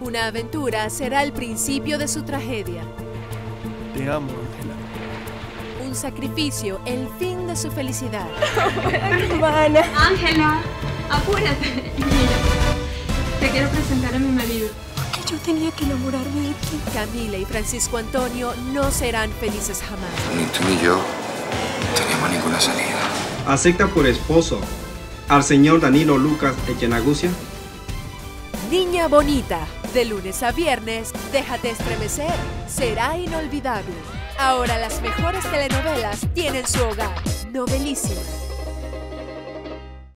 Una aventura será el principio de su tragedia. Te amo, Ángela. Un sacrificio, el fin de su felicidad. Hermana. Ángela, apúrate. Mira, te quiero presentar a mi marido. ¿Por qué yo tenía que enamorarme de ti? Camila y Francisco Antonio no serán felices jamás. Ni tú ni yo tenemos ninguna salida. acepta por esposo al señor Danilo Lucas Echenagucia. Niña Bonita, de lunes a viernes, déjate estremecer, será inolvidable. Ahora las mejores telenovelas tienen su hogar. Novelísima.